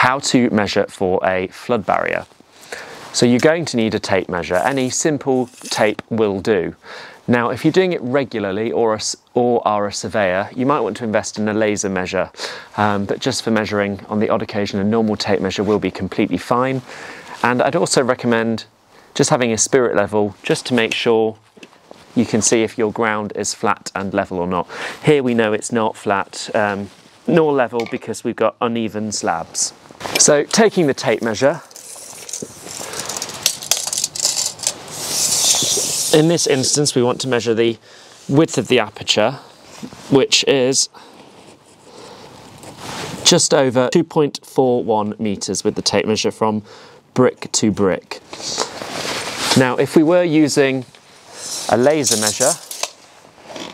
how to measure for a flood barrier. So you're going to need a tape measure. Any simple tape will do. Now, if you're doing it regularly or, a, or are a surveyor, you might want to invest in a laser measure. Um, but just for measuring on the odd occasion, a normal tape measure will be completely fine. And I'd also recommend just having a spirit level just to make sure you can see if your ground is flat and level or not. Here we know it's not flat um, nor level because we've got uneven slabs. So taking the tape measure, in this instance we want to measure the width of the aperture which is just over 2.41 meters with the tape measure from brick to brick. Now if we were using a laser measure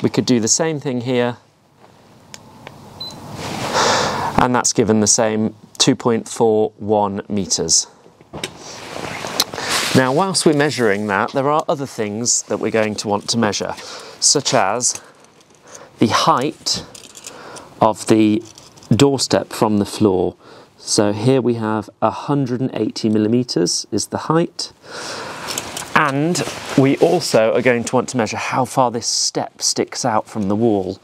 we could do the same thing here and that's given the same 2.41 meters. Now, whilst we're measuring that, there are other things that we're going to want to measure, such as the height of the doorstep from the floor. So here we have 180 millimeters is the height. And we also are going to want to measure how far this step sticks out from the wall.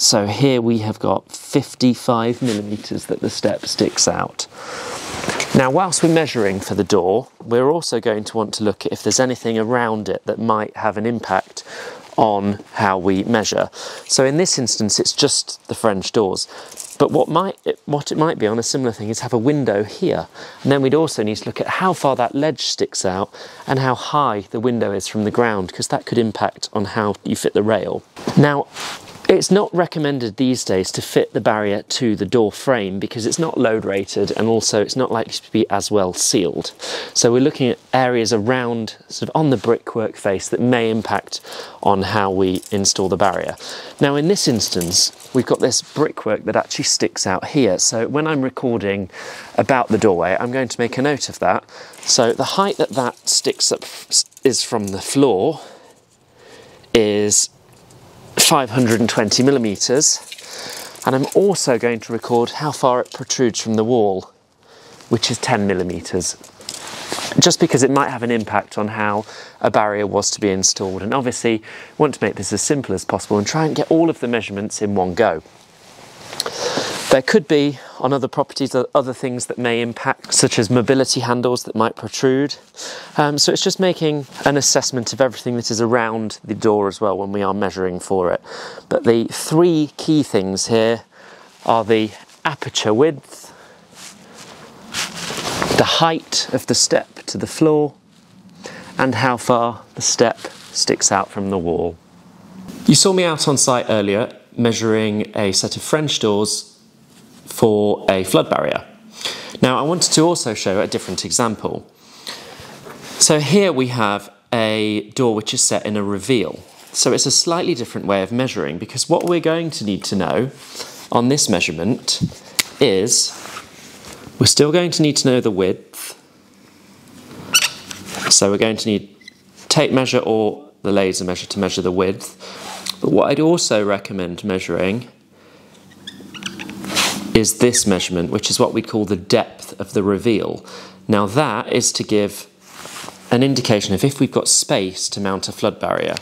So here we have got 55 millimeters that the step sticks out. Now, whilst we're measuring for the door, we're also going to want to look at if there's anything around it that might have an impact on how we measure. So in this instance, it's just the French doors. But what might it, what it might be on a similar thing is have a window here, and then we'd also need to look at how far that ledge sticks out and how high the window is from the ground, because that could impact on how you fit the rail. Now, it's not recommended these days to fit the barrier to the door frame because it's not load rated and also it's not likely to be as well sealed. So we're looking at areas around, sort of on the brickwork face that may impact on how we install the barrier. Now in this instance, we've got this brickwork that actually sticks out here. So when I'm recording about the doorway, I'm going to make a note of that. So the height that that sticks up is from the floor is 520 millimeters. And I'm also going to record how far it protrudes from the wall, which is 10 millimeters. Just because it might have an impact on how a barrier was to be installed. And obviously, want to make this as simple as possible and try and get all of the measurements in one go. There could be on other properties other things that may impact, such as mobility handles that might protrude. Um, so it's just making an assessment of everything that is around the door as well when we are measuring for it. But the three key things here are the aperture width, the height of the step to the floor, and how far the step sticks out from the wall. You saw me out on site earlier measuring a set of French doors for a flood barrier. Now I wanted to also show a different example. So here we have a door which is set in a reveal. So it's a slightly different way of measuring because what we're going to need to know on this measurement is we're still going to need to know the width. So we're going to need tape measure or the laser measure to measure the width. But what I'd also recommend measuring is this measurement, which is what we call the depth of the reveal. Now that is to give an indication of if we've got space to mount a flood barrier.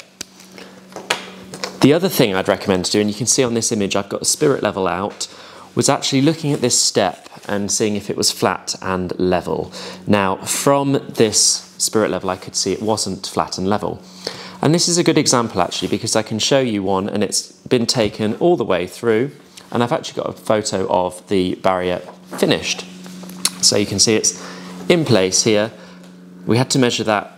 The other thing I'd recommend to do, and you can see on this image I've got a spirit level out, was actually looking at this step and seeing if it was flat and level. Now from this spirit level I could see it wasn't flat and level. And this is a good example actually because I can show you one and it's been taken all the way through and I've actually got a photo of the barrier finished. So you can see it's in place here. We had to measure that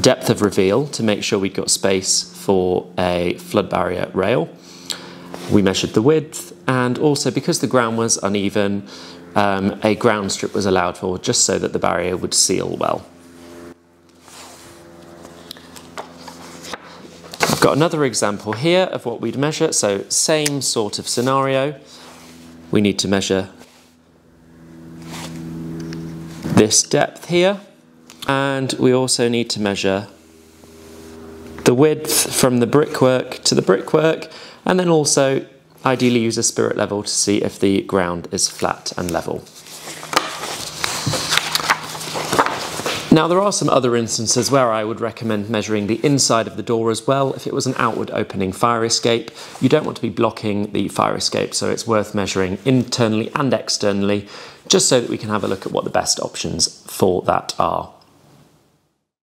depth of reveal to make sure we'd got space for a flood barrier rail. We measured the width and also because the ground was uneven, um, a ground strip was allowed for just so that the barrier would seal well. Got another example here of what we'd measure. So same sort of scenario. We need to measure this depth here. And we also need to measure the width from the brickwork to the brickwork. And then also ideally use a spirit level to see if the ground is flat and level. Now there are some other instances where I would recommend measuring the inside of the door as well. If it was an outward opening fire escape, you don't want to be blocking the fire escape, so it's worth measuring internally and externally, just so that we can have a look at what the best options for that are.